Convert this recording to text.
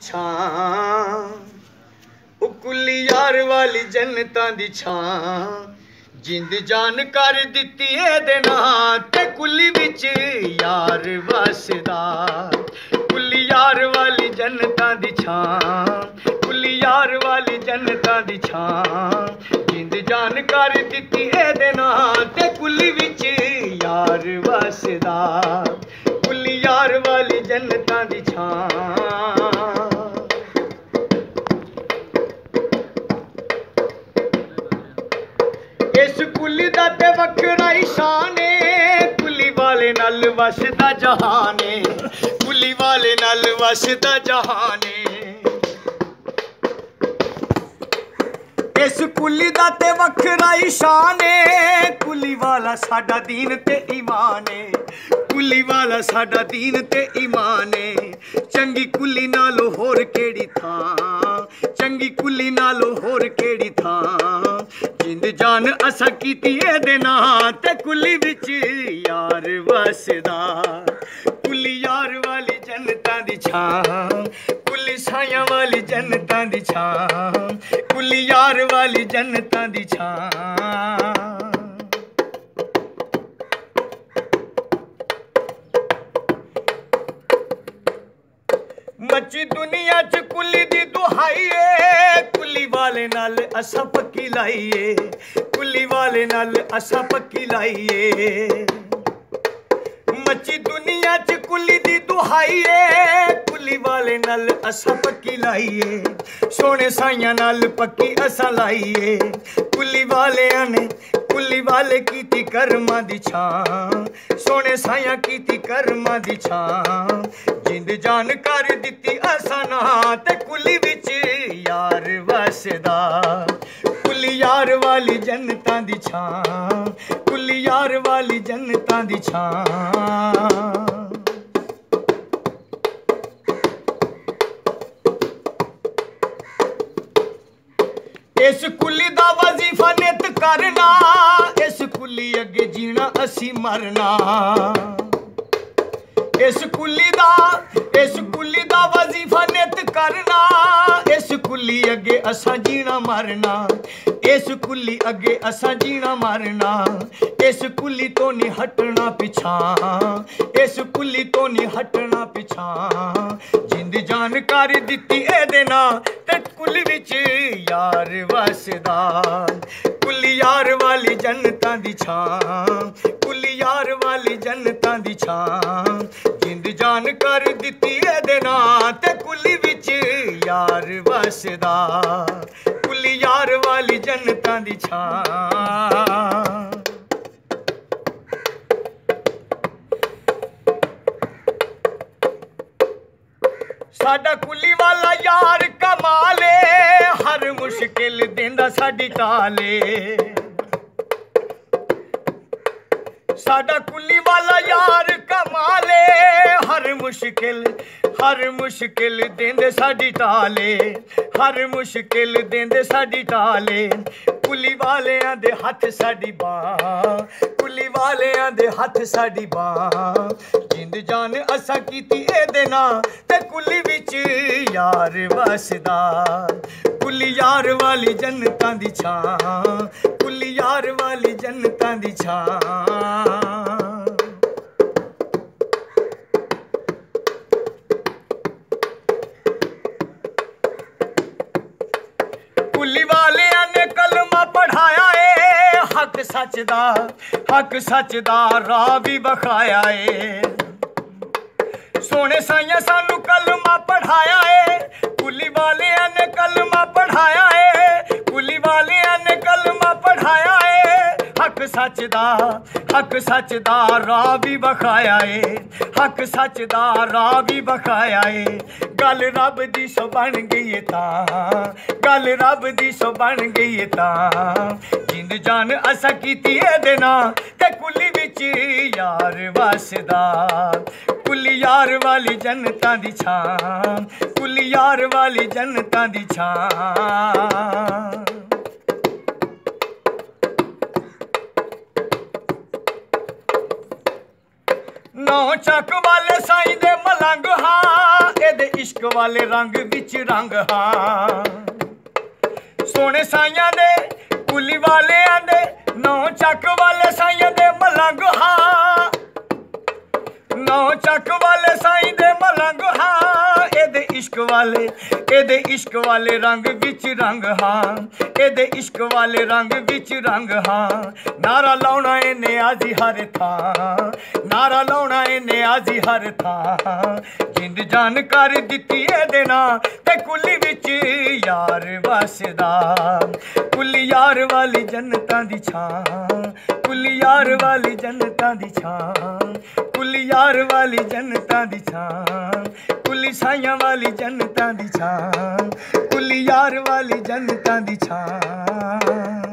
ਛਾਂ। ਉਹ ਕੁੱਲੀ ਯਾਰ ਵਾਲੀ ਜੰਨਤਾਂ ਦੀ ਛਾਂ। ਜਿੰਦ ਜਾਨ ਕਰ ਦਿੱਤੀ ਇਹਦੇ ਨਾਂ ਤੇ ਕੁੱਲੀ ਵਿੱਚ ਯਾਰ ਵਸਦਾ। ਕੁੱਲੀ ਯਾਰ ਵਾਲੀ ਜੰਨਤਾਂ ਦੀ ਛਾਂ। ਕੁੱਲੀ ਯਾਰ ਵਾਲੀ ਜੰਨਤਾਂ ਦੀ ਛਾਂ। ਜਿੰਦ ਜਾਨ ਕਰ ਦਿੱਤੀ ਇਹਦੇ ਨਾਂ ਤੇ ਕੁੱਲੀ ਵਿੱਚ ਯਾਰ ਵਸਦਾ। ਕੁੱਲੀ ਯਾਰ ਵਾਲੀ ਜੰਨਤਾਂ ਦੀ ਛਾਂ। ਤੇ ਵੱਖਰਾ ਹੀ ਸ਼ਾਨ ਏ। ਕੁੱਲੀ ਵਾਲੇ ਨਾਲ ਵਸਦਾ ਜਹਾਨ ਏ। ਕੁੱਲੀ ਵਾਲੇ ਨਾਲ ਵਸਦਾ ਜਹਾਨ ਏ। ਇਸ ਕੁਲੀ ਦਾ ਤੇ ਵੱਖਰਾ ਹੀ ਸ਼ਾਨ ਏ। ਕੁੱਲੀ ਵਾਲਾ ਸਾਡਾ ਦੀਨ ਤੇ ਈਮਾਨ ਏ। ਕੁੱਲੀ ਵਾਲਾ ਸਾਡਾ ਦੀਨ ਤੇ ਈਮਾਨ ਏ। ਚੰਗੀ ਕੁਲੀ ਨਾਲੋਂ ਹੋਰ ਕਿਹੜੀ ਥਾਂ? ਚੰਗੀ ਕੁੱਲੀ ਨਾਲੋਂ ਹੋਰ ਕਿਹੜੀ ਥਾਂ? ਜਿੰਦ ਜਾਨ ਅਸਾਂ ਕੀਤੀ ਇਹਦੇ ਨਾਂ ਤੇ ਕੁੱਲੀ ਵਿੱਚ ਯਾਰ ਵਸਦਾ। ਕੁੱਲੀ ਯਾਰ ਵਾਲੀ ਜੰਨਤਾਂ ਦੀ ਛਾਂ ਕੁੱਲੀ ਸਾਇਆਂ ਵਾਲੀ ਜੰਨਤਾਂ ਦੀ ਛਾਂ ਕੁੱਲੀ ਯਾਰ ਵਾਲੀ ਜੰਨਤਾਂ ਦੀ ਛਾਂ। ਮੱਚੀ ਦੁਨੀਆ 'ਚ ਕੁੱਲੀ ਦੀ ਦੁਹਾਈ ਏ। ਕੁੱਲੀ ਵਾਲੇ ਨਾਲ ਅਸਾਂ ਪੱਕੀ ਲਾਈਏ ਕੁੱਲੀ ਵਾਲੇ ਨਾਲ ਅਸਾਂ ਪੱਕੀ ਲਾਈਏ ਮੱਚੀ ਦੁਨੀਆ 'ਚ ਕੁੱਲੀ ਦੀ ਦੁਹਾਈ ਏ। ਕੁੱਲੀ ਵਾਲੇ ਨਾਲ ਅਸਾਂ ਪੱਕੀ ਲਾਈਏ ਸੋਹਣੇ ਸਾਈਆਂ ਨਾਲ ਪੱਕੀ ਅਸਾਂ ਲਾਈਏ ਕੁੱਲੀ ਵਾਲਿਆਂ ਨੇ ਕੁੱਲੀ ਵਾਲੇ ਕੀਤੀ ਕਰਮਾਂ ਦੀ ਛਾਂ, ਸੋਹਣੇ ਸਾਇਆ ਕੀਤੀ ਕਰਮਾਂ ਦੀ ਛਾਂ। ਜਿੰਦ ਜਾਨ ਕਰ ਦਿੱਤੀ ਅਸਾਂ ਤੇ ਕੁੱਲੀ ਵਿੱਚ ਯਾਰ ਵਸਦਾ। ਕੁੱਲੀ ਯਾਰ ਵਾਲੀ ਜਨਤਾਂ ਦੀ ਛਾਂ, ਕੁੱਲੀ ਯਾਰ ਵਾਲੀ ਜੰਨਤਾਂ ਦੀ ਛਾਂ। ਕਰਨਾ ਇਸ ਕੁੱਲੀ ਅੱਗੇ ਜੀਣਾ, ਅਸੀਂ ਮਰਨਾ। ਇਸ ਕੁੱਲੀ ਦਾ, ਇਸ ਕੁੱਲੀ ਦਾ ਵਜ਼ੀਫਾ ਨਿਤ ਕਰਨਾ, ਇਸ ਕੁੱਲੀ ਅੱਗੇ ਅਸਾਂ ਜੀਣਾ ਮਰਨਾ। ਇਸ ਕੁੱਲੀ ਅੱਗੇ ਅਸਾਂ ਜੀਣਾ ਮਰਨਾ, ਇਸ ਕੁੱਲੀ ਤੋਂ ਨਹੀਂ ਹਟਣਾ ਪਿਛਾਂ ਇਸ ਕੁੱਲੀ ਤੋਂ ਨਹੀਂ ਹਟਣਾ ਪਿਛਾਂ ਜਿੰਦ ਜਾਨ ਕਰ ਦਿੱਤੀ ਇਹਦੇ ਨਾਲ, ਤੇ ਕੁੱਲੀ ਵਿੱਚ ਯਾਰ ਵਸਦਾ। ਕੁੱਲੀ ਯਾਰ ਵਾਲੀ ਜੰਨਤਾਂ ਦੀ ਛਾਂ ਕੁੱਲੀ ਯਾਰ ਵਾਲੀ ਜੰਨਤਾਂ ਦੀ ਛਾਂ। ਜਿੰਦ ਜਾਨ ਕਰ ਦਿੱਤੀ ਇਹਦੇ ਨਾਂ ਤੇ ਕੁੱਲੀ ਵਿੱਚ ਯਾਰ ਵਸਦਾ। ਕੁੱਲੀ ਯਾਰ ਵਾਲੀ ਜੰਨਤਾਂ ਦੀ ਛਾਂ। ਸਾਡਾ ਕੁੱਲੀ ਵਾਲਾ ਯਾਰ ਕਮਾਲੇ ਮੁਸ਼ਕਿਲ ਸਾਡੀ ਟਾਲੇ ਸਾਡਾ ਕੁੱਲੀ ਵਾਲਾ ਯਾਰ ਕਮਾਲੇ। ਹਰ ਮੁਸ਼ਕਿਲ ਹਰ ਮੁਸ਼ਕਿਲ ਦਿੰਦੇ ਸਾਡੀ ਟਾਲੇ ਹਰ ਮੁਸ਼ਕਿਲ ਦਿੰਦੇ ਸਾਡੀ ਟਾਲੇ ਕੁੱਲੀ ਵਾਲਿਆਂ ਦੇ ਹੱਥ ਸਾਡੀ ਬਾਹ। ਕੁੱਲੀ ਵਾਲਿਆਂ ਦੇ ਹੱਥ ਸਾਡੀ ਬਾਹ। ਜਿੰਦ ਜਾਨ ਅਸਾਂ ਕੀਤੀ ਇਹਦੇ ਨਾਲ ਤੇ ਕੁੱਲੀ ਵਿੱਚ ਯਾਰ ਵਸਦਾ। ਕੁੱਲੀ ਯਾਰ ਵਾਲੀ ਜੰਨਤਾਂ ਦੀ ਛਾਂ, ਕੁੱਲੀ ਯਾਰ ਵਾਲੀ ਜੰਨਤਾਂ ਦੀ ਛਾਂ। ਕੁੱਲੀ ਵਾਲਿਆਂ ਨੇ ਕਲਮਾ ਪੜਾਇਆ ਏ, ਹੱਕ ਸੱਚ ਦਾ, ਹੱਕ ਸੱਚ ਦਾ ਰਾਹ ਵੀ ਵਿਖਾਇਆ ਏ। ਸੋਹਣੇ ਸਾਈਆਂ ਸਾਨੂੰ ਕਲਮਾ ਪੜਾਇਆ ਏ। ਕੁੱਲੀ ਵਾਲਿਆਂ ਨੇ ਕਲਮਾ ਪੜਾਇਆ ਏ। ਕੁੱਲੀ ਵਾਲਿਆਂ ਨੇ ਕਲਮਾ ਪੜਾਇਆ ਏ। ਹੱਕ ਸੱਚ ਦਾ, ਹੱਕ ਸੱਚ ਦਾ ਰਾਹ ਵੀ ਬਖਾਇਆ ਏ। ਹੱਕ ਸੱਚ ਦਾ ਰਾਹ ਵੀ ਬਖਾਇਆ ਏ। ਗੱਲ ਰੱਬ ਦੀ ਸੋ ਬਣ ਗਈ ਏ ਤਾਂ, ਗੱਲ ਰੱਬ ਦੀ ਸੋ ਬਣ ਗਈ ਏ ਤਾਂ। ਜਿੰਦ ਜਾਨ ਅਸਾਂ ਕੀਤੀ ਇਹਦੇ ਨਾਲ ਤੇ ਕੁੱਲੀ ਵਿੱਚ ਯਾਰ ਵਸਦਾ। ਕੁੱਲੀ ਯਾਰ ਵਾਲੀ ਜੰਨਤਾਂ ਦੀ ਛਾਂ ਕੁੱਲੀ ਯਾਰ ਵਾਲੀ ਜੰਨਤਾਂ ਦੀ ਛਾਂ। ਨੌ ਚੱਕ ਵਾਲੇ ਸਾਈਂ ਦੇ ਮਲੰਗ ਹਾਂ, ਇਹਦੇ ਇਸ਼ਕ ਵਾਲੇ ਰੰਗ ਵਿੱਚ ਰੰਗ ਹਾਂ। ਸੋਹਣੇ ਸਾਈਆਂ ਦੇ, ਕੁਲੀ ਵਾਲਿਆਂ ਦੇ, ਨੌ ਚੱਕ ਵਾਲੇ ਸਾਈਆਂ ਦੇ ਮਲੰਗ ਹਾਂ। ਨੌ ਚੱਕ ਵਾਲੇ ਸਾਈਂ ਦੇ ਮਲੰਗ, ਹਾਂ, ਇਹਦੇ ਇਸ਼ਕ ਵਾਲੇ, ਇਹਦੇ ਇਸ਼ਕ ਵਾਲੇ ਰੰਗ ਵਿੱਚ ਰੰਗ, ਹਾਂ, ਇਹਦੇ ਇਸ਼ਕ ਵਾਲੇ ਰੰਗ ਵਿੱਚ ਰੰਗ, ਹਾਂ, ਨਾਰਾ ਲਾਉਣਾ ਏ ਆਜੀ ਹਰ ਥਾਂ, ਨਾਰਾ ਲਾਉਣਾ ਇਹਨੇ ਆਜੀ ਹਰ ਥਾਂ ਜਿੰਦ ਜਾਨ ਕਰ ਦਿੱਤੀ ਇਹਦੇ ਨਾਂ ਤੇ ਕੁੱਲੀ ਵਿੱਚ ਯਾਰ ਵਸਦਾ, ਕੁੱਲੀ ਯਾਰ ਵਾਲੀ ਜੰਨਤਾਂ ਦੀ ਛਾਂ, ਕੁੱਲੀ ਯਾਰ ਵਾਲੀ ਜੰਨਤਾਂ ਦੀ ਛਾਂ ਕੁੱਲੀ ਯਾਰ ਵਾਲੀ ਜੰਨਤਾਂ ਦੀ ਛਾਂ ਕੁੱਲੀ ਸਾਈਆਂ ਵਾਲੀ ਜੰਨਤਾਂ ਦੀ ਛਾਂ ਕੁੱਲੀ ਯਾਰ ਵਾਲੀ ਜੰਨਤਾਂ ਦੀ ਛਾਂ।